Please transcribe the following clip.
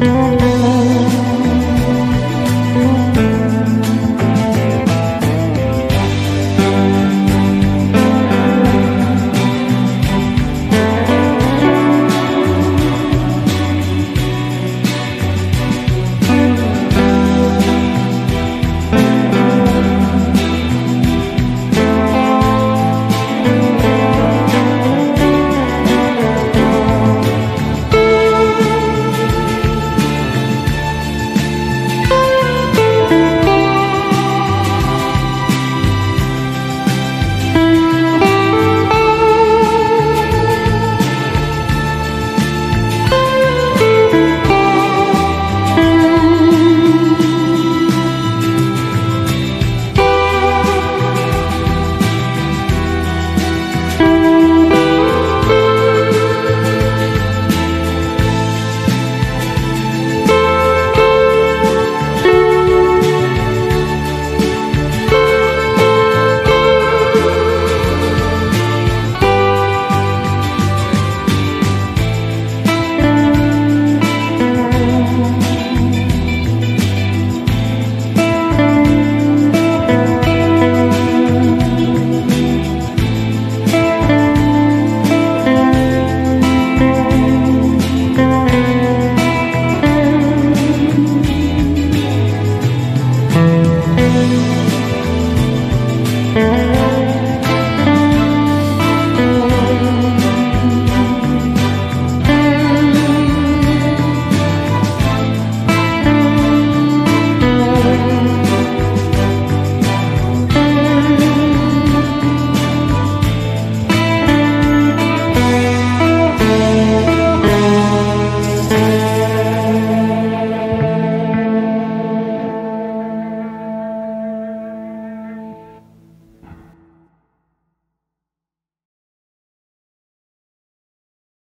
嗯嗯